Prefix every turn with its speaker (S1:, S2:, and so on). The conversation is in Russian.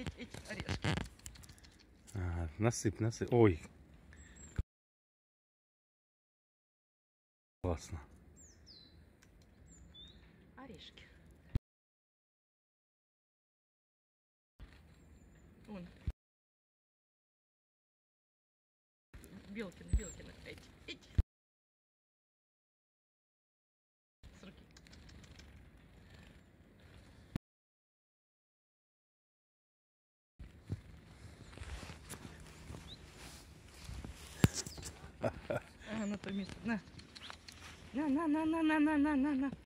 S1: эти, эти орешки.
S2: Ага, насыпь, насыпь. Ой. Классно.
S1: Орешки. Вон. Белкин, Белкин. Анатомист. На. На, на, на, на, на, на, на, на.